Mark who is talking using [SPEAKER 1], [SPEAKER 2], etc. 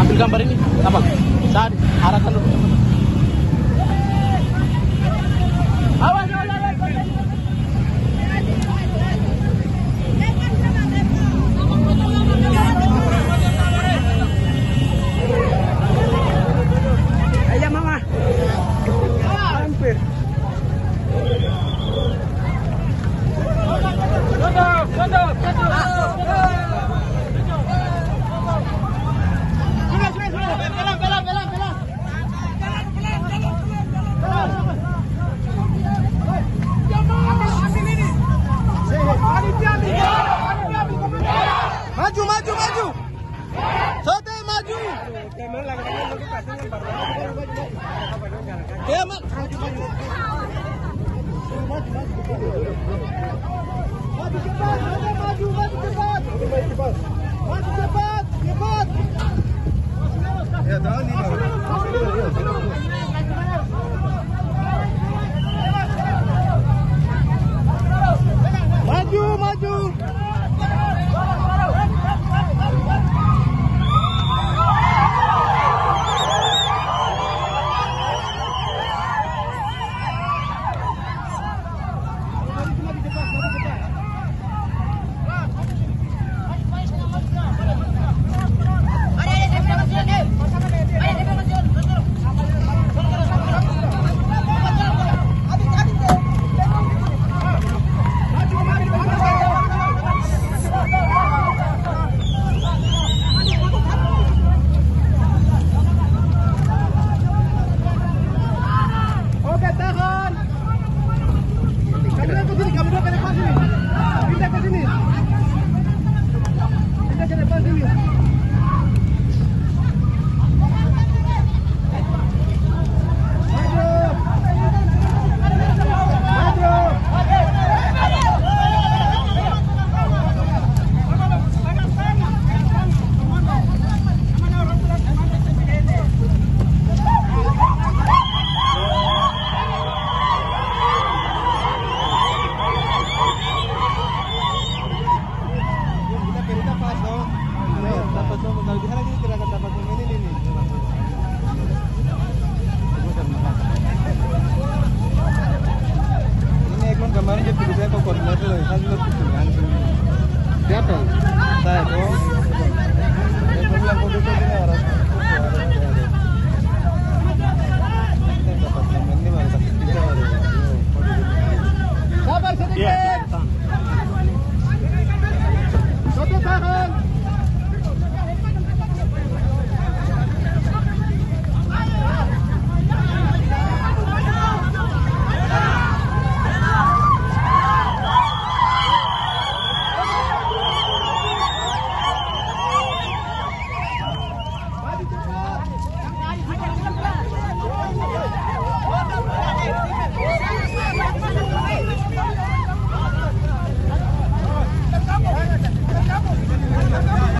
[SPEAKER 1] ambil gambar ini apa saat arahkan dulu awas Ya, lagi Maju, maju. Maju, maju. Maju cepat, maju cepat. Maju cepat. Maju cepat. Hallelujah. biasanya kokornya tuh kan lu kudengan siapa saya dong saya bilang kudu tuh